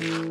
you.